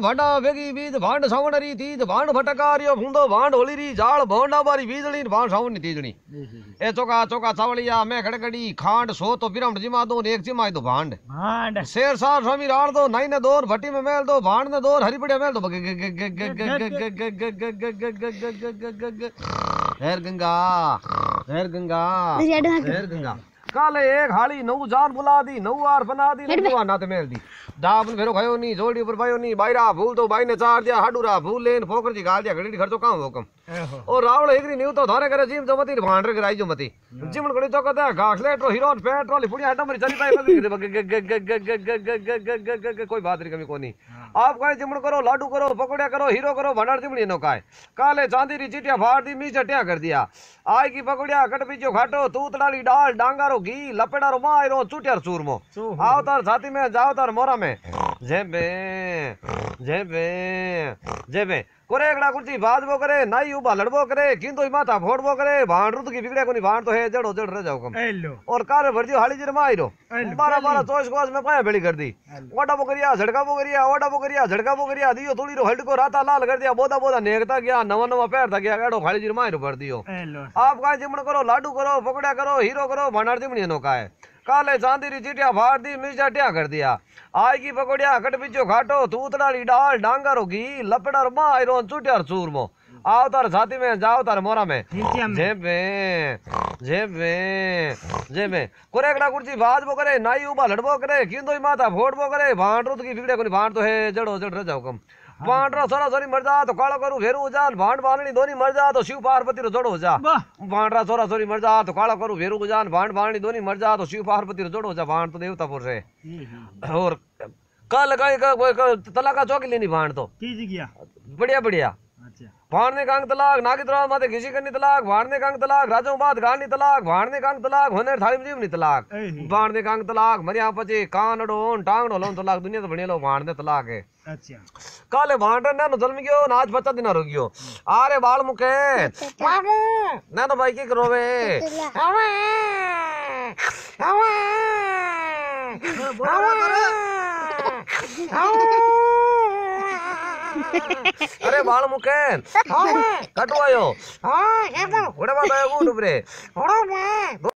भांडा बेगी बीज भांड सावणरी तीज भांड भटकारियो भूंदो भांड होलीरी जाल भोंडा बारी बीजली भांड सावण तीजणी ए चौका चौका चावलिया मैं खड़कड़ी खांड सो तो बिरम जिमा दो एक जिमा दो भांड भांड शेर सार स्वामी राण दो नाई ने दोर भट्टी में मेल दो भांड ने दोर हरी पड़िया मेल दो हेर गंगा हेर गंगा हेर गंगा काले एक हाली नौ जान बुला दी नौ आर बना दी नौ नात मेल दी डाबन फेरो खायो नी जोड़ी ऊपर भायो नी बायरा भूल तो बाई ने चार दिया हाडूरा भूल लेन फोकर जी गाल दिया घड़ी खर्चो काम हुकम और रावण एकरी न्यू तो धारे करे जिम जो मती भांडर कराई जो मती जिमन कड़ी तो कहता घास लेट्रो हीरो पेट्रोल पुड़ी हटा मरी चली पाई कोई बात नहीं कमी कोनी आप कहे जिमन करो लाडू करो पकौड़िया करो हीरो करो भंडार जिमनी नो काए काले चांदी री चिटिया फाड़ दी मी चटिया कर दिया आय की पकौड़िया कट पीछो खाटो तूतड़ाली डाल डांगारो घी लपेड़ा रो मारो चूटियार चूर मो। आओ तार छाती में जाओ तार मोरा में। जेबे जेबे जेबे। करे एकड़ा कुर्सी बाजबो करे नाई उबा लड़बो करे किंदो ही माथा फोड़बो करे भाण रुत की बिगड़े कोनी भाण तो है जड़ो जड़ रह जाओ कम। हेलो और कार भर दियो हाली जिर माइरो बारह बारह पहले। चौबीस कोस में पाया भेड़ी कर दी। ओडा बोकरिया झड़का बोकरिया ओडा बोकरिया झड़का बोकरिया दियो थोड़ी रो हल्ड को राता लाल कर दिया बोदा बोदा नेकता गया नवा नवा पैर था गया एडो खाली जिर माइरो भर दियो। हेलो आप का जिमण करो लाडू करो पकड़िया करो हीरो करो भंडार जिमणी नो का है काले चांदी री चिटिया फाड़ दी मिर्चा ट्या कर दिया। आय की पकौड़िया कट पिछो खाटो तूतड़ारी डाल डांगारो घी लपड़ार मायरो चुटियार चूरमो आओ तार छाती में जाओ तार मोरा में। नीचे में। जेबे जेबे जेबे कोरे एकड़ा कुर्सी बाजबो करे नाई उबा लड़बो करे किंदो ही माथा फोड़बो करे? भांड रुत की बिगड़े कोनी भांड तो है जड़ो जड़ रह जाओ कम। भांड सोरा सोरी मर जा तो कालो करू फेरू जान भांड बांधनी दोनी मर जा तो शिव पार्वती रो जड़ो जा। वाह। भांडरा सोरा सोरी मर जा तो काला करू फेरू उजान भांड बांधनी दोनी मर जा तो शिव पार्वती रो जड़ो जा भांड तो देवतापुर से। और कल का तला का चौकी लेनी भांड तो। बढ़िया बढ़िया। भाड़ने कांग तलाक नागी तलाक माते घिसी करनी तलाक भाड़ने कांग तलाक राजों बाद गानी तलाक भाड़ने कांग तलाक होने थाली में जीवनी तलाक। भाड़ने कांग तलाक मरिया पचे कान अडो टांग लो तलाक दुनिया तो बढ़िया लो भाड़ने तलाक है। अच्छा। काले भांडे ना जन्म गयो नाच बच्चा दिन रो गयो। आरे बाल मुके ना तो भाई की करो। बे अरे बाल मुकेन कटवायो। उड़े बात आयो उड़ रे